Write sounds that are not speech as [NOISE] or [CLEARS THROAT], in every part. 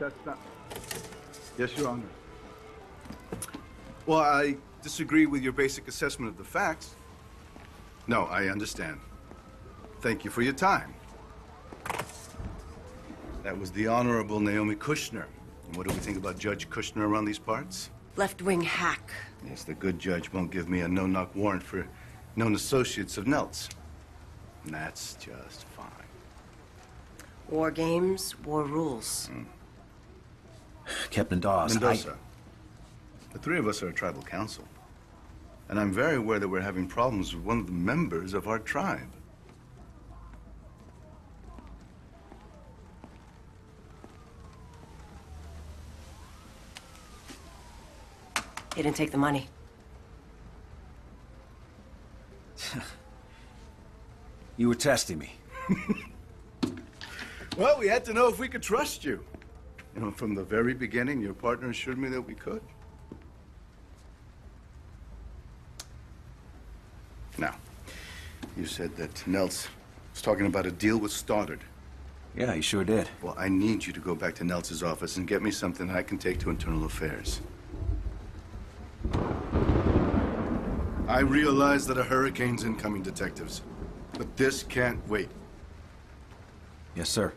that's not... Yes, Your Honor. Well, I disagree with your basic assessment of the facts. No, I understand. Thank you for your time. That was the Honorable Naomi Kushner. And what do we think about Judge Kushner around these parts? Left-wing hack. Yes, the good judge won't give me a no-knock warrant for known associates of Neltz's. And that's just fine. War games, war rules. Mm. Captain Dawes, Mendoza, the three of us are a tribal council. And I'm very aware that we're having problems with one of the members of our tribe. He didn't take the money. [LAUGHS] You were testing me. [LAUGHS] Well, we had to know if we could trust you. You know, from the very beginning, your partner assured me that we could. Now, you said that Neltz was talking about a deal with Stoddard. Yeah, he sure did. Well, I need you to go back to Neltz's office and get me something that I can take to Internal Affairs. I realize that a hurricane's incoming, detectives. But this can't wait. Yes, sir.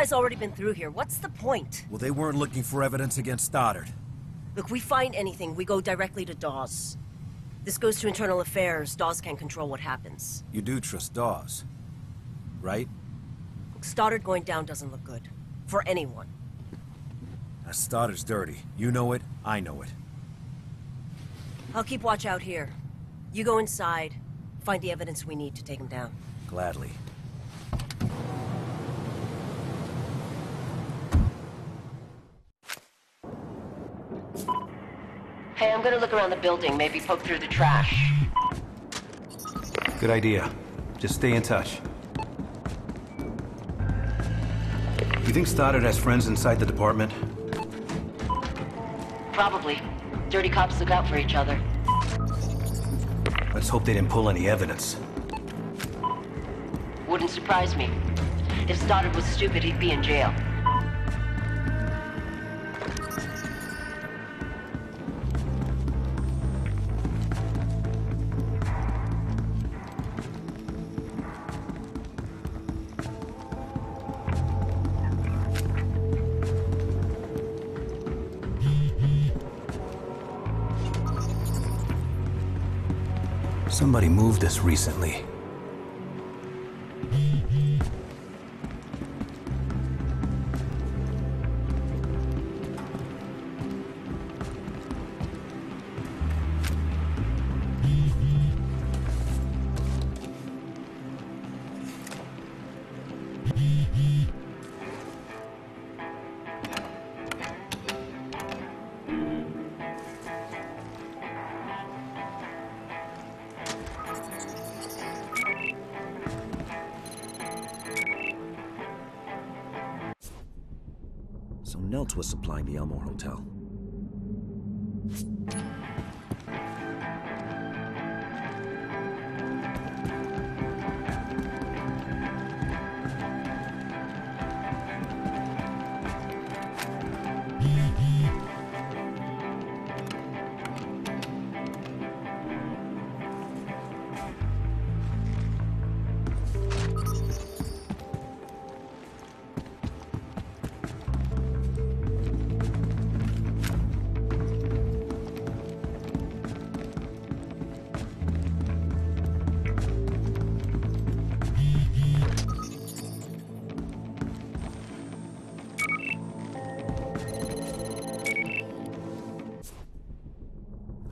CSI's already been through here. What's the point? Well, they weren't looking for evidence against Stoddard. Look, we find anything, we go directly to Dawes. This goes to Internal Affairs. Dawes can't control what happens. You do trust Dawes, right? Stoddard going down doesn't look good. For anyone. That Stoddard's dirty. You know it, I know it. I'll keep watch out here. You go inside, find the evidence we need to take him down. Gladly. I'm gonna look around the building, maybe poke through the trash. Good idea. Just stay in touch. You think Stoddard has friends inside the department? Probably. Dirty cops look out for each other. Let's hope they didn't pull any evidence. Wouldn't surprise me. If Stoddard was stupid, he'd be in jail. Somebody moved us recently. So Neltz was supplying the Elmore Hotel.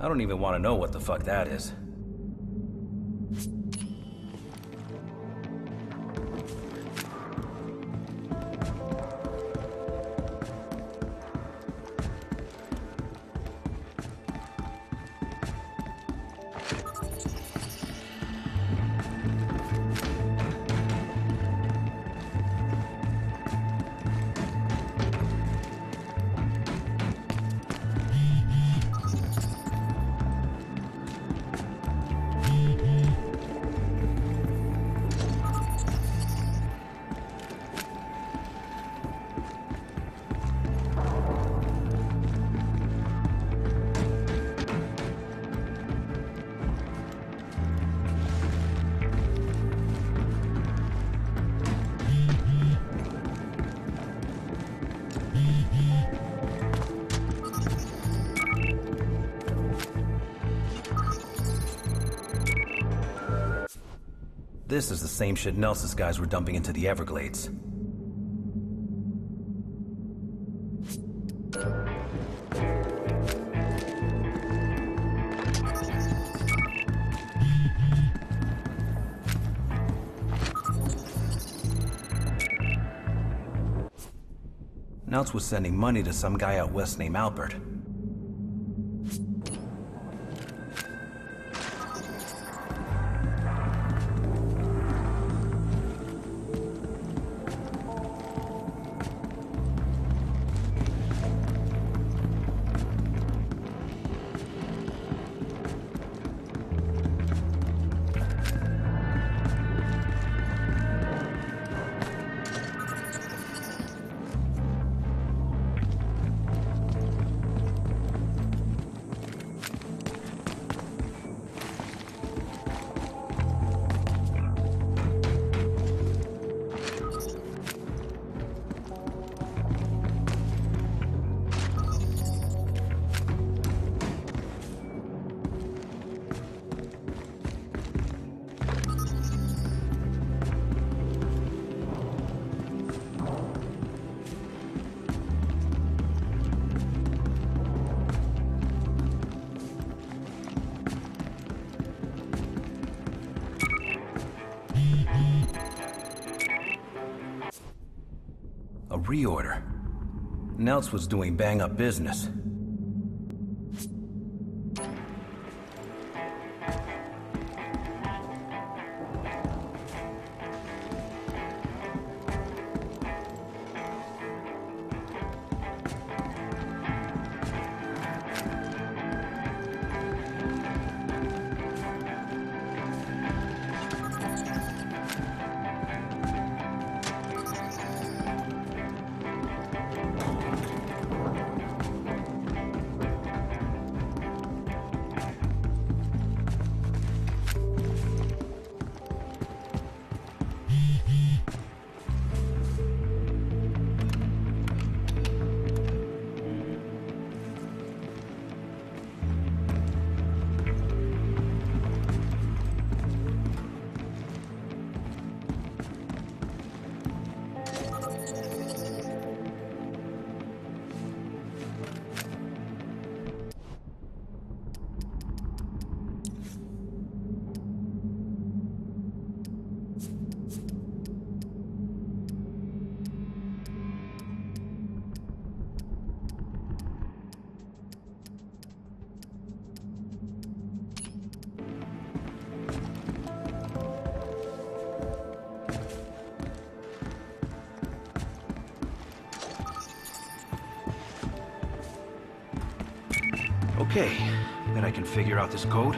I don't even want to know what the fuck that is. This is the same shit Neltz's guys were dumping into the Everglades. Neltz was sending money to some guy out west named Albert. Reorder. Neltz was doing bang up business. Okay, then I can figure out this code.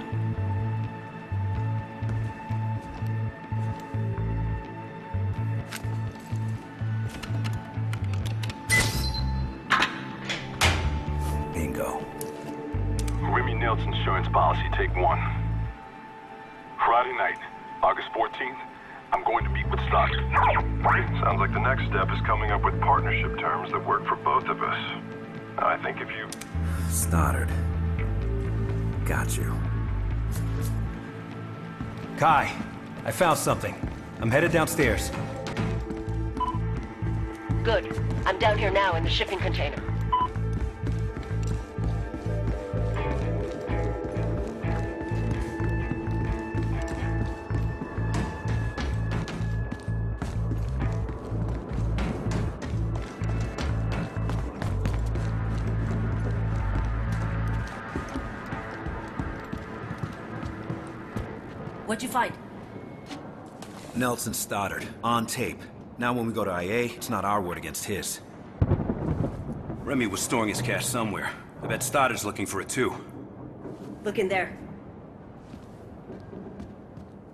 Bingo. Remy Neltz insurance policy, take one. Friday night, August 14th, I'm going to meet with Stock. Sounds like the next step is coming up with partnership terms that work for both of us. I think if you Stoddard. Got you. Khai, I found something. I'm headed downstairs. Good. I'm down here now in the shipping container. What'd you find? Nelson Stoddard, on tape. Now when we go to IA, it's not our word against his. Remy was storing his cash somewhere. I bet Stoddard's looking for it too. Look in there.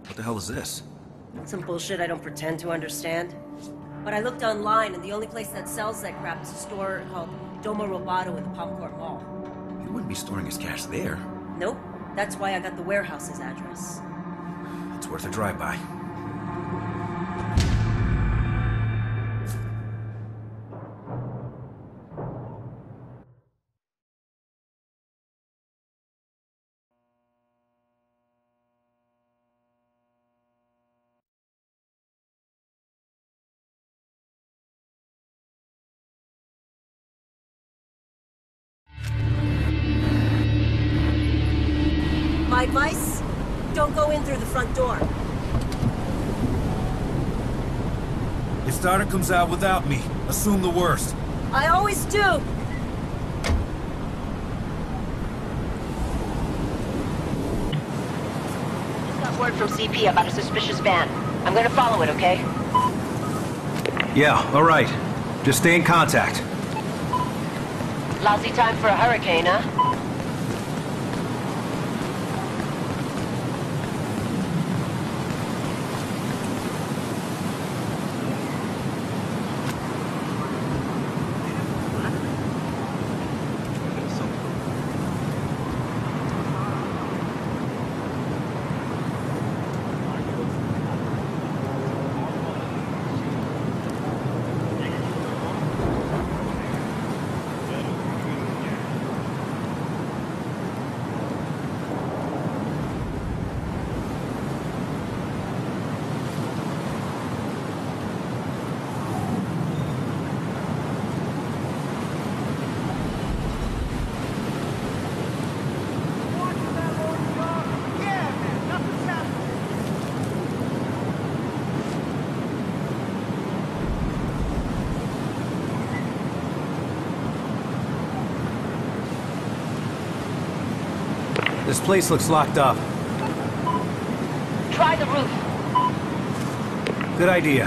What the hell is this? Some bullshit I don't pretend to understand. But I looked online, and the only place that sells that crap is a store called Domo Roboto in the Palm Court Mall. He wouldn't be storing his cash there. Nope. That's why I got the warehouse's address. It's worth a drive-by. Comes out without me, assume the worst. I always do! Got word from CP about a suspicious van. I'm gonna follow it, okay? Yeah, alright. Just stay in contact. Lousy time for a hurricane, huh? Place looks locked up. Try the roof. Good idea.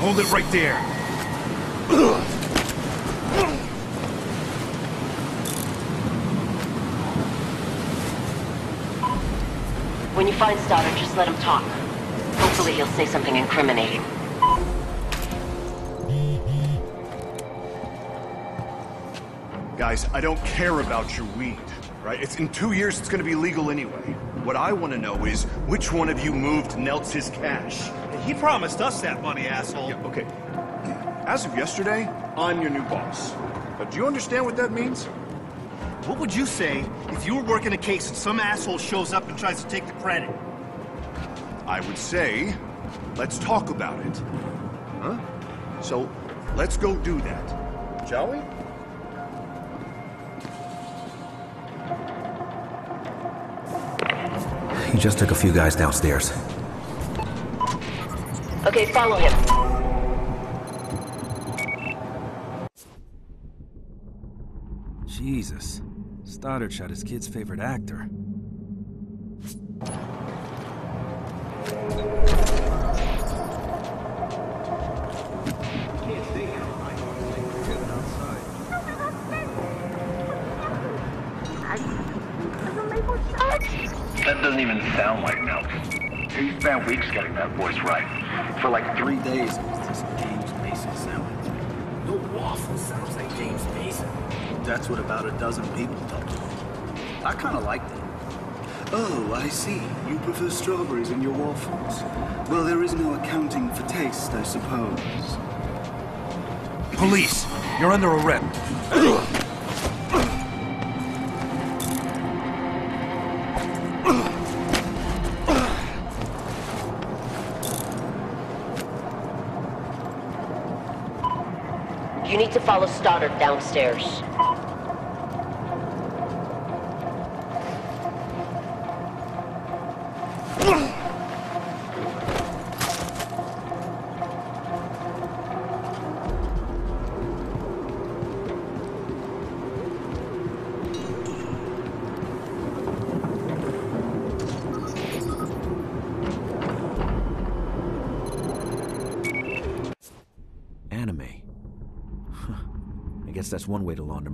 Hold it right there. [CLEARS THROAT] find Stoddard, just let him talk. Hopefully he'll say something incriminating. Guys, I don't care about your weed, right? It's in two years, it's gonna be legal anyway. What I want to know is which one of you moved Neltz's cash? He promised us that money, asshole. Yeah, okay. [CLEARS THROAT] As of yesterday, I'm your new boss. But do you understand what that means? What would you say if you were working a case and some asshole shows up and tries to take the credit? I would say, let's talk about it. Huh? So, let's go do that. Shall we? He just took a few guys downstairs. Okay, follow him. Jesus. Stoddard shot his kid's favorite actor. That doesn't even sound like Nelson. He spent weeks getting that voice right. For like three days, it was this James Mason sounding. Your waffle sounds like James Mason. That's what about a dozen people. I kind of like it. Oh, I see. You prefer strawberries in your waffles. Well, there is no accounting for taste, I suppose. Police! You're under arrest. You need to follow Stoddard downstairs. One way to launder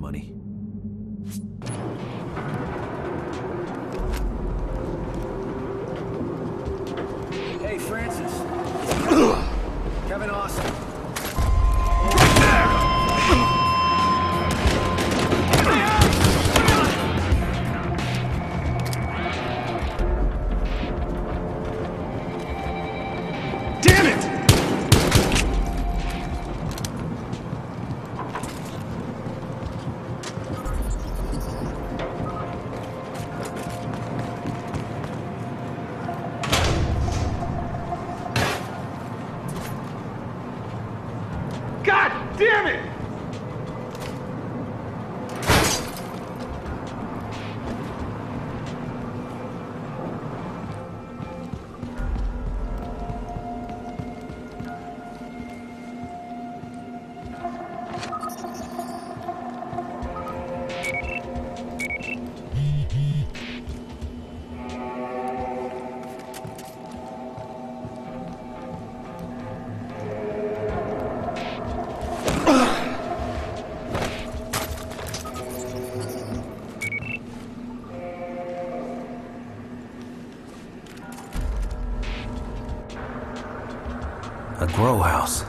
grow house.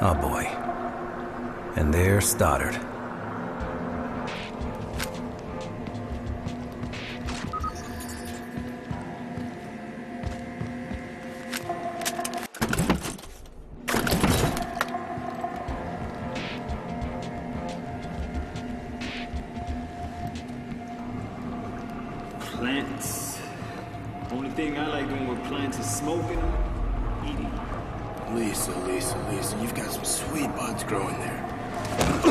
Oh boy. And there's Stoddard. Smoking them, eating. Lisa, Lisa, Lisa, you've got some sweet buds growing there.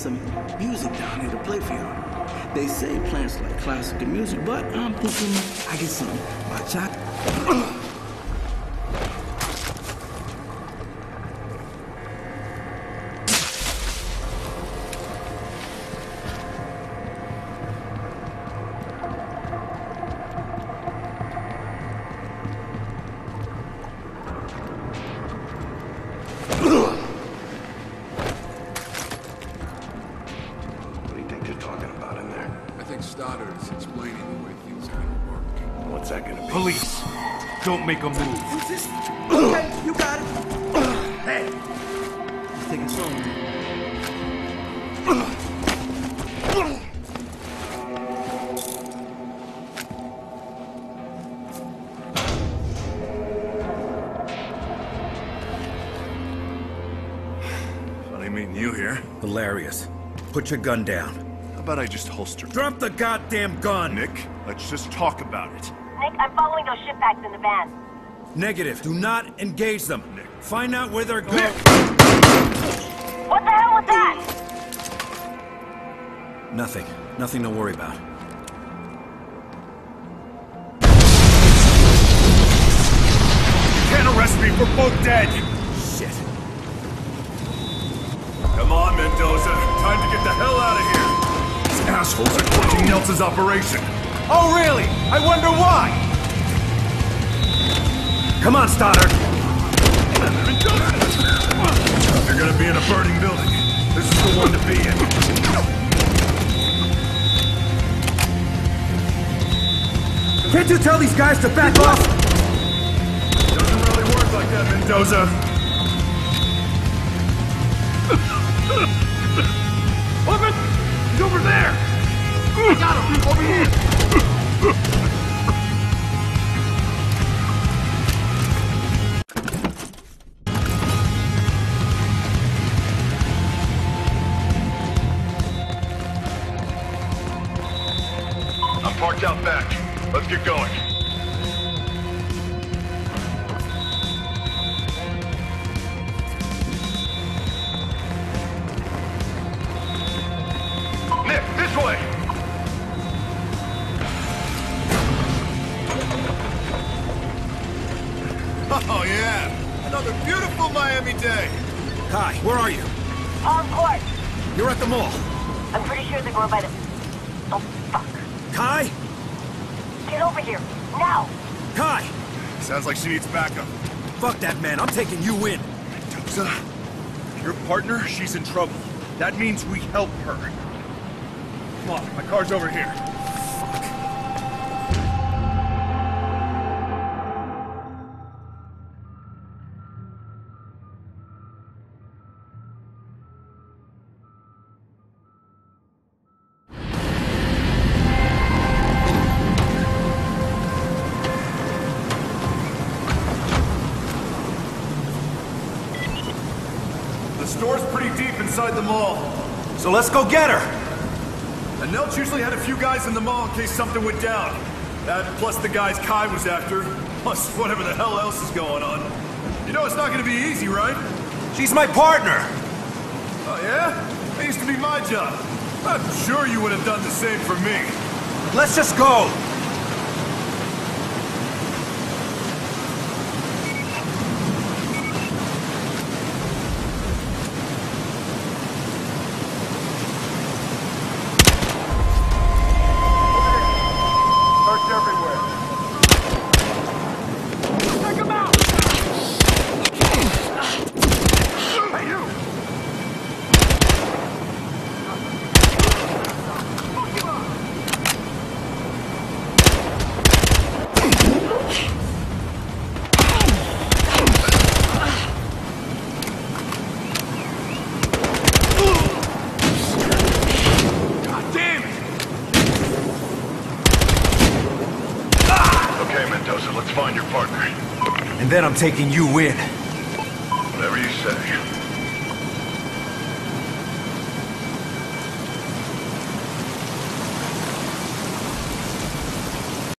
Some music down here to play for y'all. They say plants like classical music, but I'm thinking I get some bachata. Police! Don't make a move. Okay, you got it. Hey, it's taking so long. Funny meeting you here. Hilarious. Put your gun down. How about I just holster? Drop the goddamn gun! Nick, let's just talk about it. Nick, I'm following those shitbags in the van. Negative. Do not engage them. Find out where they're going. What the hell was that? Nothing. Nothing to worry about. Can't arrest me, we're both dead! Shit. Come on, Mendoza. Time to get the hell out of here. These assholes are closing Neltz's operation. Oh, really? I wonder why. Come on, Stoddard. You're gonna be in a burning building. This is the one to be in. Can't you tell these guys to back off? Doesn't really work like that, Mendoza. Oh, yeah. Another beautiful Miami day. Khai, where are you? Palm Court. You're at the mall. I'm pretty sure they're going by the... Oh, fuck. Khai? Get over here. Now! Khai! Sounds like she needs backup. Fuck that man. I'm taking you in. Mendoza, Your partner, she's in trouble. That means we help her. Come on, my car's over here. Store's pretty deep inside the mall. So let's go get her! And Neltz usually had a few guys in the mall in case something went down. That plus the guys Khai was after, plus whatever the hell else is going on. You know it's not gonna be easy, right? She's my partner! Oh yeah? That used to be my job. I'm sure you would have done the same for me. Let's just go! Search everywhere. Check him out! Hey, you! God damn it! Okay, Mendoza, let's find your partner. And then I'm taking you in.